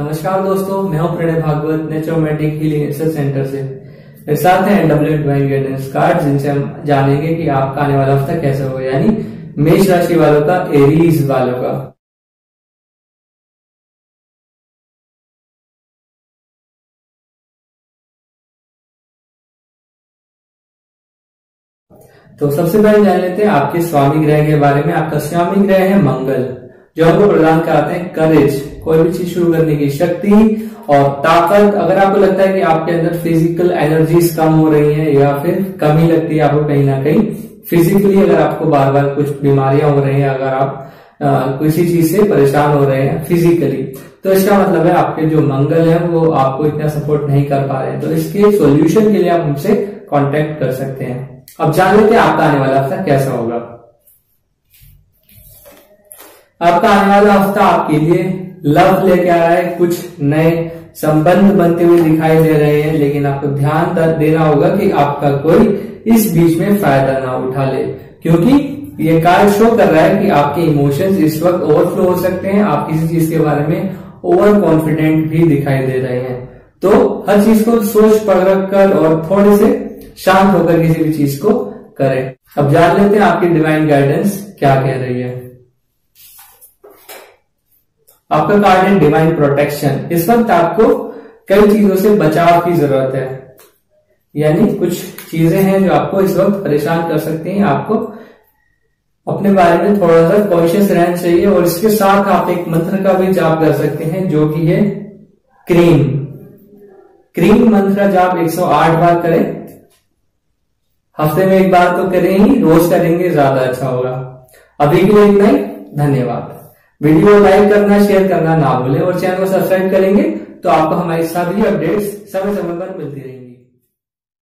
नमस्कार दोस्तों, मैं हूँ Pranay Bhagwat naturomatic healing research centre से। मेरे साथ हैं डब्ल्यू डिवाइन गाइडेंस कार्ड जिनसे हम जानेंगे कि आपका आने वाला हफ़्ता कैसा होगा, यानी मेष राशि वालों का एरीज वालों का। तो सबसे पहले जान लेते हैं, आपके स्वामी ग्रह के बारे में। आपका स्वामी ग्रह है मंगल। जो हमको प्रदान कराते हैं करेज कोई भी चीज़ शुरू करने की शक्ति और ताकत। अगर आपको लगता है कि आपके अंदर फ़िज़िकल एनर्जीज कम हो रही है या फिर कमी लगती है, आपको कहीं ना कहीं फिजिकली अगर आपको बार बार कुछ बीमारियाँ हो रही हैं, अगर आप किसी चीज़ से परेशान हो रहे हैं फिजिकली तो इसका मतलब है आपके जो मंगल है, वो आपको इतना सपोर्ट नहीं कर पा रहे तो इसके सॉल्यूशन के लिए आप हमसे कांटेक्ट कर सकते हैं। अब जान लेते हैं आपका आने वाला हफ़्ता कैसा होगा। आपका आने वाला हफ़्ता आपके लिए लव लेके आ रहा है। कुछ नए संबंध बनते हुए दिखाई दे रहे हैं, लेकिन आपको ध्यान देना होगा कि आपका कोई इस बीच में फ़ायदा ना उठा ले। क्योंकि ये कार्य शो कर रहा है कि आपके इमोशंस इस वक्त ओवरफ्लो हो सकते हैं। आप किसी चीज़ के बारे में ओवर कॉन्फिडेंट भी दिखाई दे रहे हैं। तो हर चीज़ को सोच परख कर और थोड़े से शांत होकर किसी भी चीज़ को करें। अब जान लेते हैं आपकी डिवाइन गाइडेंस क्या कह रही है। आपका कार्ड है डिवाइन प्रोटेक्शन इस वक्त आपको कई चीज़ों से बचाव की ज़रूरत है। यानी कुछ चीज़ें हैं जो आपको इस वक्त परेशान कर सकती हैं। आपको अपने बारे में थोड़ा सा कॉन्शियस रहना चाहिए और इसके साथ आप एक मंत्र का भी जाप कर सकते हैं, जो कि है क्रीम क्रीम मंत्र का जाप 108 बार करें। हफ़्ते में एक बार तो करें ही, रोज करेंगे, ज़्यादा अच्छा होगा। अभी के लिए इतना ही। धन्यवाद। वीडियो लाइक करना, शेयर करना ना भूलें और चैनल को सब्सक्राइब करेंगे तो आपको हमारी सभी अपडेट्स समय समय पर मिलती रहेंगी।